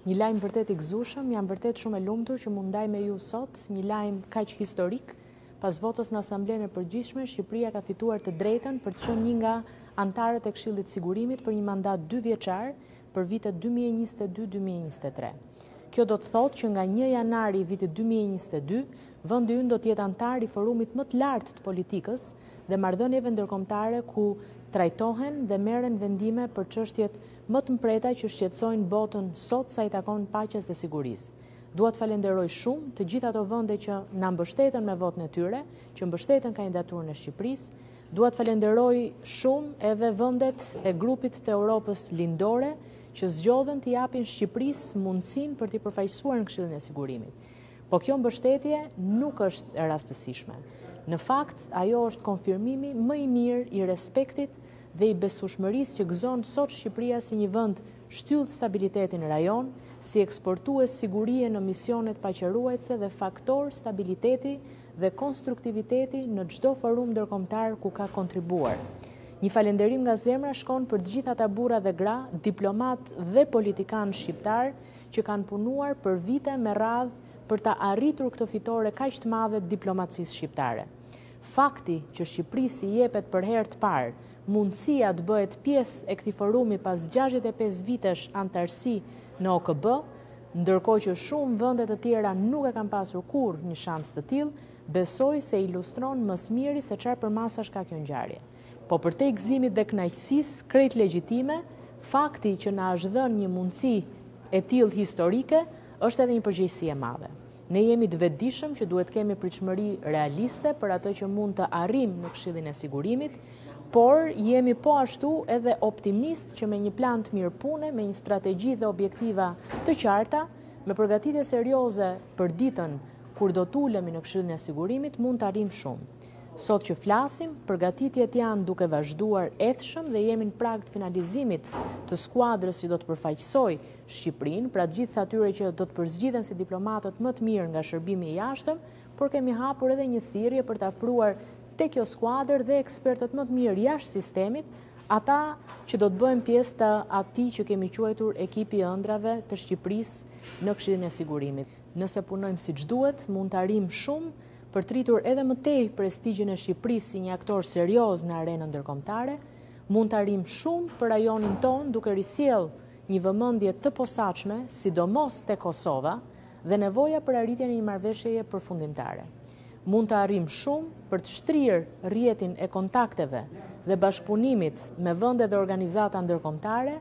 Një lajm vërtet i gëzushëm, jam vërtet shumë e lumtur që mund të ndaj me ju sot një lajm kaq historik, pas votës në Asamblenë e Përgjithshme, Shqipëria ka fituar të drejtën për të qenë një nga anëtarët e Këshillit të Sigurimit për një mandat dy vjeçar për vitet dy mijë e njëzet e dy dy mijë e njëzet e tre. Kjo do të thotë që nga një janari i vitit dy mijë e njëzet e dy, vendi ynë do të jetë anëtar i forumit më të lartë të politikës dhe marrëdhënieve ndërkombëtare ku trajtohen dhe merren vendime për çështjet më të mprehta që shqetësojnë botën sot sa i takon paqes dhe sigurisë. Dua të falenderoj shumë të gjithë ato vende që na mbështetën me votën e tyre, që mbështetën kandidaturën e Shqipërisë. Dua të falenderoj shumë edhe vendet e grupit të Europës Lindore që zgjodhën t'i japin Shqipërisë mundësinë për t'i përfaqësuar në Këshillin e Sigurimit. Po kjo mbështetje nuk është e rastësishme. Në fakt, ajo është konfirmimi më i mirë i respektit dhe i besueshmërisë që gëzon sot Shqipëria si një vend shtyllë stabiliteti në rajon, si eksportues sigurie në misionet paqeruajtëse dhe faktor stabiliteti dhe konstruktiviteti në çdo forum ndërkombëtar ku ka kontribuar. Një falënderim nga zemra shkon për të gjithë ata burra dhe gra, diplomatë dhe politikanë shqiptarë që kanë punuar për vite me radhë për ta arritur këtë fitore kaq të madhe të diplomacisë shqiptare. Fakti që Shqipërisë i jepet për herë të parë mundësia të bëhet pjesë e këtij forumi pas gjashtëdhjetë e pesë vitesh anëtarësi në OKB, ndërkohë që shumë vende të tjera nuk e kanë pasur kurrë një shans të tillë, besoj se ilustron më së miri se çfarë përmasash ka kjo ngjarje. Po përtej gëzimit dhe kënaqësisë krejt legjitime, fakti që na është dhënë një mundësi e tillë historike është edhe një përgjegjësi e madhe. Ne jemi të vetëdijshëm që duhet të kemi pritshmëri realiste për atë që mund të arrijmë në Këshillin e Sigurimit, por jemi po ashtu edhe optimistë që me një plan të mirë pune, me një strategji dhe objektiva të qarta, me përgatitje serioze për ditën kur do të ulemi në Këshillin e Sigurimit, mund të arrijmë shumë. Sot që flasim, përgatitjet janë duke vazhduar ethshëm dhe jemi në prag të finalizimit të skuadrës që do të përfaqësojë Shqipërinë, pra të gjithë atyre që do të përzgjidhen si diplomatët më të mirë nga shërbimi i jashtëm, por kemi hapur edhe një thirrje për të afruar te kjo skuadër dhe ekspertët më të mirë jashtë sistemit, ata që do të bëhen pjesë të atij që kemi quajtur ekipi i ëndrrave të Shqipërisë në Këshillin e Sigurimit. Nëse punojmë siç duhet, mund të arrijmë shumë për të rritur edhe më tej prestigjin e Shqipërisë si një aktor serioz në arenën ndërkombëtare, mund të arrijmë shumë për rajonin tonë duke risjellë një vëmendje të posaçme, sidomos te Kosova, dhe nevoja për arritjen e një marrëveshjeje përfundimtare. Mund të arrijmë shumë për të shtrirë rrjetin e kontakteve dhe bashkëpunimit me vende dhe organizata ndërkombëtare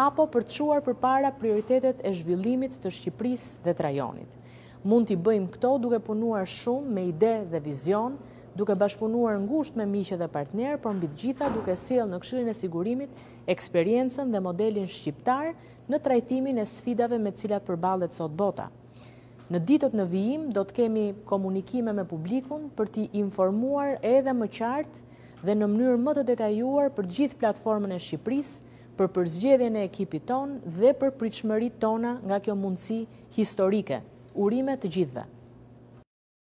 apo për të çuar përpara prioritetet e zhvillimit të Shqipërisë dhe të rajonit. Mund t'i bëjmë këto duke punuar shumë me ide dhe vizion, duke bashkëpunuar ngushtë me miq dhe partnerë, por mbi të gjitha duke sjellë në Këshillin e Sigurimit eksperiencën dhe modelin shqiptar në trajtimin e sfidave me të cilat përballet sot bota. Në ditët në vijim do të kemi komunikime me publikun për t'i informuar edhe më qartë dhe në mënyrë më të detajuar për të gjithë platformën e Shqipërisë, për përzgjedhjen e ekipit tonë dhe për pritshmëritë tona nga kjo mundësi historike. Urime të gjithëve!